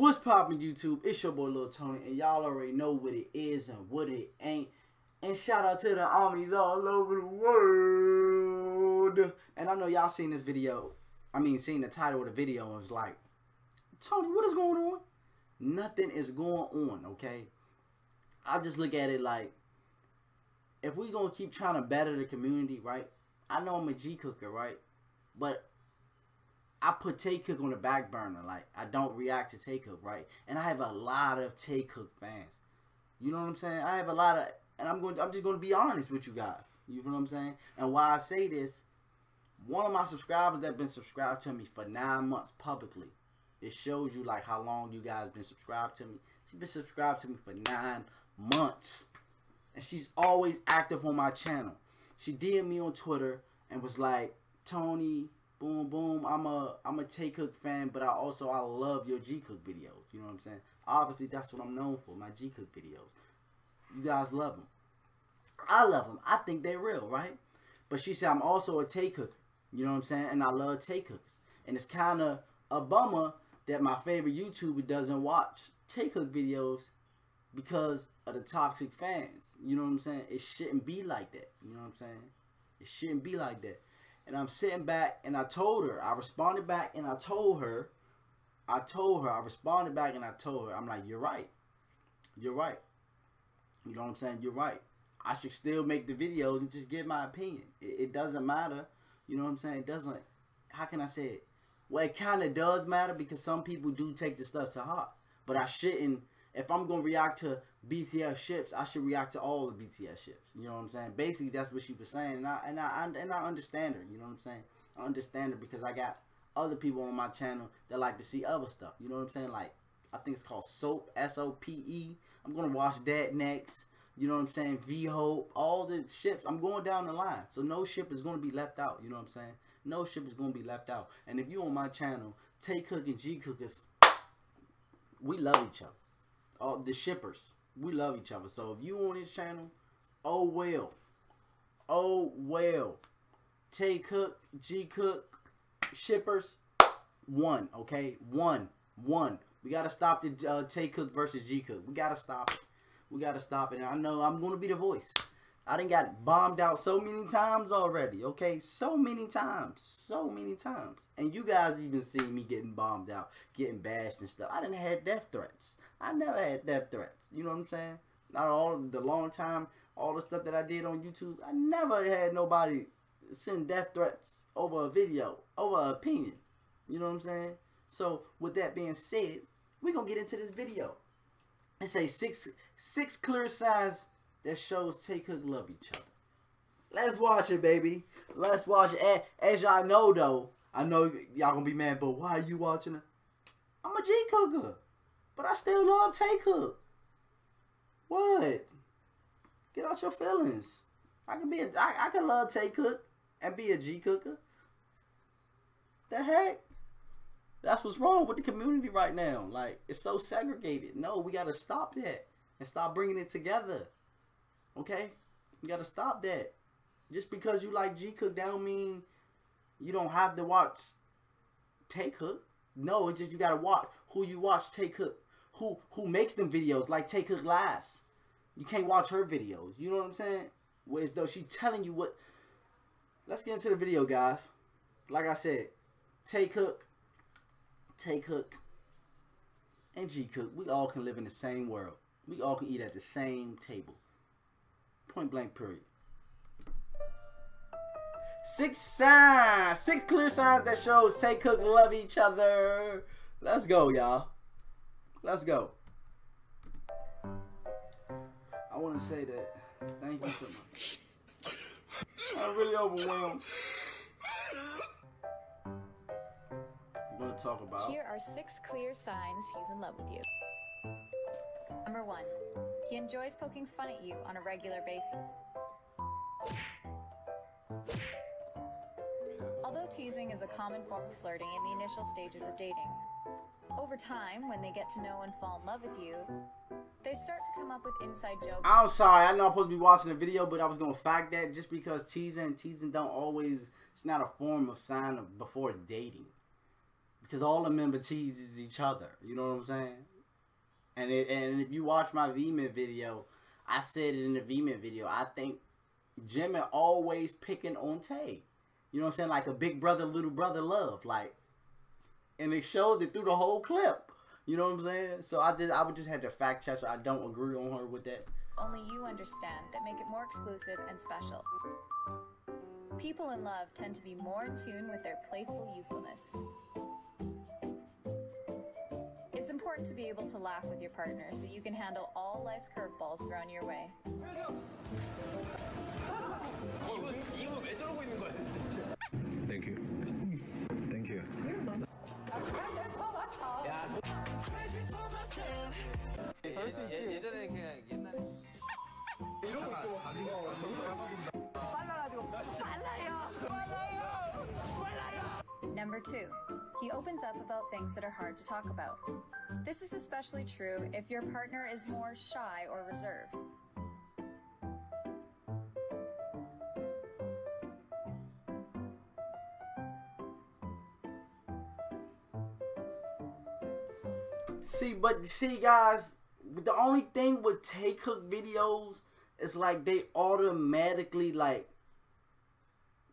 What's poppin' YouTube? It's your boy Lil Tony, and y'all already know what it is and what it ain't. And shout out to the armies all over the world. And I know y'all seen this video. I mean, seen the title of the video and was like, Tony, what is going on? Nothing is going on, okay? I just look at it like, if we gonna keep trying to better the community, right? I know I'm a Jikooker, right? But I put Taekook on the back burner. Like I don't react to Taekook, right? And I have a lot of Taekook fans. You know what I'm saying? I have a lot of, and I'm going. To, I'm just going to be honest with you guys. You know what I'm saying? And why I say this, one of my subscribers that been subscribed to me for nine months publicly. It shows you like how long you guys been subscribed to me. She's been subscribed to me for nine months, and she's always active on my channel. She did me on Twitter and was like, Tony, boom, boom. I'm a I'm a Taekook fan, but I also I love your Jikook videos. You know what I'm saying? Obviously, that's what I'm known for, my Jikook videos. You guys love them. I love them. I think they're real, right? But she said I'm also a Taekook. You know what I'm saying? And I love Taekooks. And it's kind of a bummer that my favorite YouTuber doesn't watch Taekook videos because of the toxic fans. You know what I'm saying? It shouldn't be like that. You know what I'm saying? It shouldn't be like that. And I'm sitting back and I told her, I responded back and I told her, I told her, I responded back and I told her, I'm like, you're right. You're right. You know what I'm saying? You're right. I should still make the videos and just give my opinion. It, it doesn't matter. You know what I'm saying? It doesn't, how can I say it? Well, it kind of does matter because some people do take the stuff to heart. But I shouldn't, if I'm going to react to BTS ships, I should react to all the BTS ships. You know what I'm saying? Basically, that's what she was saying, and I and I and I understand her. You know what I'm saying? I understand her because I got other people on my channel that like to see other stuff. You know what I'm saying? Like I think it's called Sope S O P E. I'm gonna watch that next. You know what I'm saying? V Hope, all the ships. I'm going down the line, so no ship is gonna be left out. You know what I'm saying? No ship is gonna be left out. And if you on my channel, Taekook and Jikookers, we love each other. All the shippers we love each other. So if you on this channel, oh well. Oh well. Taekook, G Cook, shippers, one, okay? One. One. We gotta stop the uh, Taekook versus Jikook. We gotta stop it. We gotta stop it. And I know I'm gonna be the voice. I done got bombed out so many times already, okay? So many times. So many times. And you guys even see me getting bombed out, getting bashed and stuff. I didn't have death threats. I never had death threats. You know what I'm saying? Not all the long time, all the stuff that I did on YouTube. I never had nobody send death threats over a video, over an opinion. You know what I'm saying? So with that being said, we're gonna get into this video. and say six six clear signs that shows Taekook love each other. Let's watch it, baby. Let's watch it. As y'all know, though, I know y'all gonna be mad, but why are you watching it? I'm a Jikooker, but I still love Taekook. What? Get out your feelings. I can be a, I, I can love Taekook and be a Jikooker. The heck? That's what's wrong with the community right now. Like it's so segregated. No, we gotta stop that and stop bringing it together. Okay, you gotta stop that. Just because you like Jikook, don't mean you don't have to watch Taekook. No, it's just you gotta watch who you watch Taekook who who makes them videos like Taekook Glass. You can't watch her videos. You know what I'm saying? Whereas though she telling you what. Let's get into the video, guys. Like I said, Taekook, Tay Cook, and Jikook. We all can live in the same world. We all can eat at the same table. Point blank. Period. Six signs, six clear signs that shows Taekook love each other. Let's go, y'all. Let's go. I want to say that. Thank you so much. I'm really overwhelmed. I'm going to talk about. Here are six clear signs he's in love with you. Number one, he enjoys poking fun at you on a regular basis. Although teasing is a common form of flirting in the initial stages of dating, over time, when they get to know and fall in love with you, they start to come up with inside jokes. I'm sorry, I know I'm supposed to be watching the video, but I was gonna fact that just because teasing and teasing don't always it's not a form of sign of before dating. because all the member teases each other. You know what I'm saying? And it, and if you watch my Vmin video, I said it in the Vmin video. I think Jimin always picking on Tay. You know what I'm saying? Like a big brother, little brother love. Like, and they showed it through the whole clip. You know what I'm saying? So I did. I would just have to fact check. So I don't agree on her with that. Only you understand that make it more exclusive and special. People in love tend to be more in tune with their playful youthfulness. It's important to be able to laugh with your partner so you can handle all life's curveballs thrown your way. Thank you. Thank you. 예전에 그냥 옛날에 Number two, he opens up about things that are hard to talk about. This is especially true if your partner is more shy or reserved. See, but see, guys, the only thing with Taekook videos is like they automatically like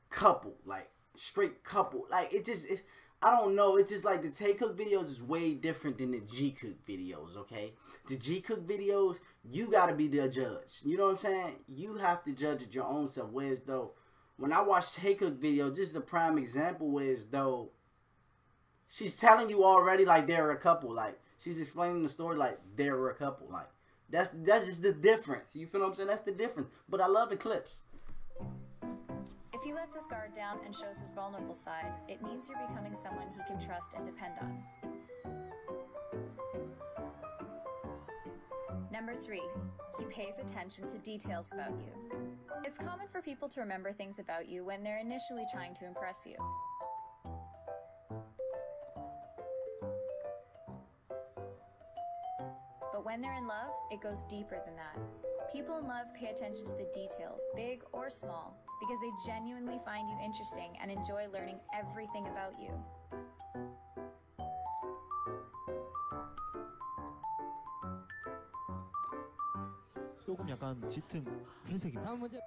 couple, like straight couple. Like it just, it's, I don't know. It's just like the Taekook videos is way different than the Jikook videos. Okay, the Jikook videos, you gotta be the judge. You know what I'm saying? You have to judge it your own self. Whereas though, when I watch Taekook videos, this is a prime example. Whereas though, she's telling you already like they're a couple. Like she's explaining the story like they're a couple. Like that's that's just the difference. You feel what I'm saying? That's the difference. But I love the clips. He lets his guard down and shows his vulnerable side, it means you're becoming someone he can trust and depend on. Number three, he pays attention to details about you. It's common for people to remember things about you when they're initially trying to impress you. But when they're in love, it goes deeper than that. People in love pay attention to the details, big or small, because they genuinely find you interesting and enjoy learning everything about you. 조금 약간 짙은 회색입니다. 다음 문제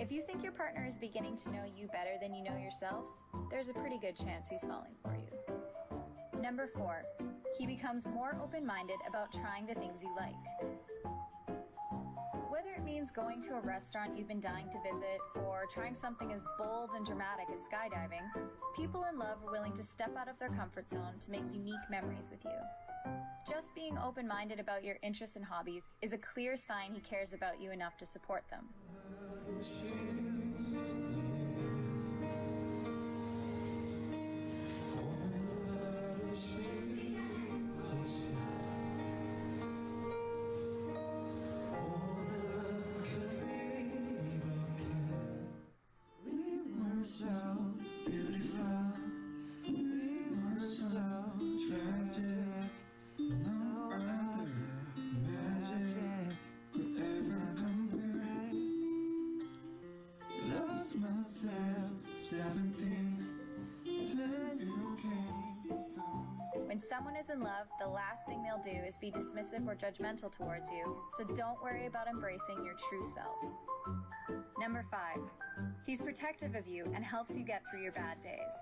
If you think your partner is beginning to know you better than you know yourself, there's a pretty good chance he's falling for you. Number four, he becomes more open minded about trying the things you like. Whether it means going to a restaurant you've been dying to visit or trying something as bold and dramatic as skydiving, people in love are willing to step out of their comfort zone to make unique memories with you. Just being open minded about your interests and hobbies is a clear sign he cares about you enough to support them. Someone is in love, the last thing they'll do is be dismissive or judgmental towards you, so don't worry about embracing your true self. Number five, he's protective of you and helps you get through your bad days.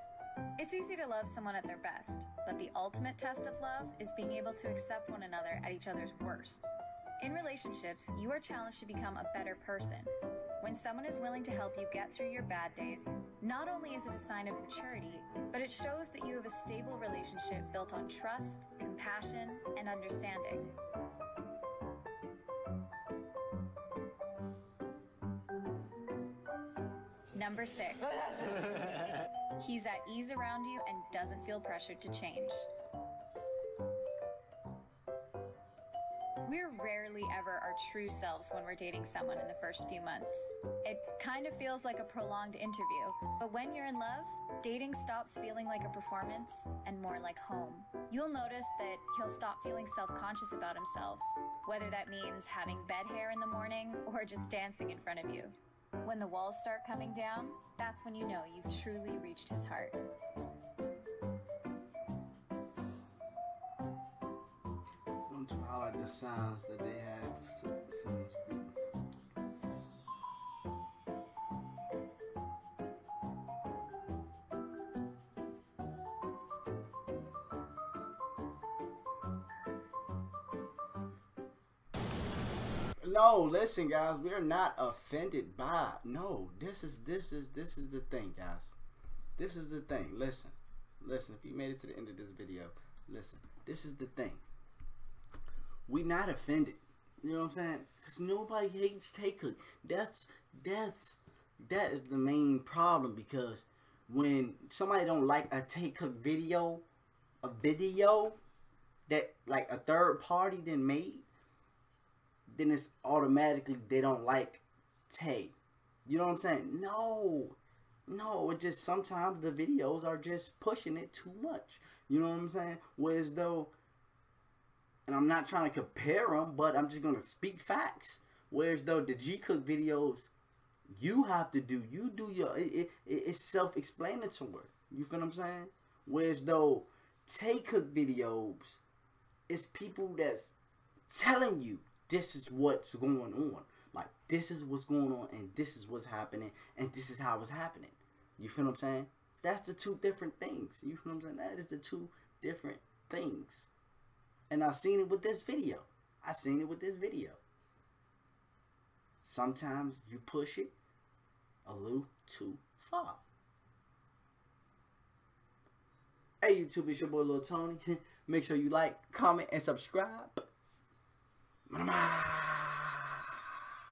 It's easy to love someone at their best, but the ultimate test of love is being able to accept one another at each other's worst. In relationships, you are challenged to become a better person. When someone is willing to help you get through your bad days, not only is it a sign of maturity, but it shows that you have a stable relationship built on trust, compassion, and understanding. Number six. He's at ease around you and doesn't feel pressured to change. We're rarely ever our true selves when we're dating someone in the first few months. It kind of feels like a prolonged interview, but when you're in love, dating stops feeling like a performance and more like home. You'll notice that he'll stop feeling self conscious about himself, whether that means having bed hair in the morning or just dancing in front of you. When the walls start coming down, that's when you know you've truly reached his heart. The signs that they have. No, listen, guys. We are not offended by. No, this is this is this is the thing, guys. This is the thing. Listen, listen. If you made it to the end of this video, listen. This is the thing we not offended. You know what I'm saying? Cause nobody hates Taekook. That's that's that is the main problem because when somebody don't like a Taekook video, a video that like a third party then made, then it's automatically they don't like Tay. You know what I'm saying? No. No, it just sometimes the videos are just pushing it too much. You know what I'm saying? Whereas though and I'm not trying to compare them, but I'm just gonna speak facts. Whereas though the Jikook videos, you have to do, you do your, it, it, it's self-explanatory. You feel what I'm saying? Whereas though Taekook videos, it's people that's telling you this is what's going on. Like this is what's going on, and this is what's happening, and this is how it's happening. You feel what I'm saying? That's the two different things. You feel what I'm saying? That is the two different things. And I've seen it with this video. I've seen it with this video. Sometimes you push it a little too far. Hey YouTube, it's your boy Lil Tony. Make sure you like, comment, and subscribe.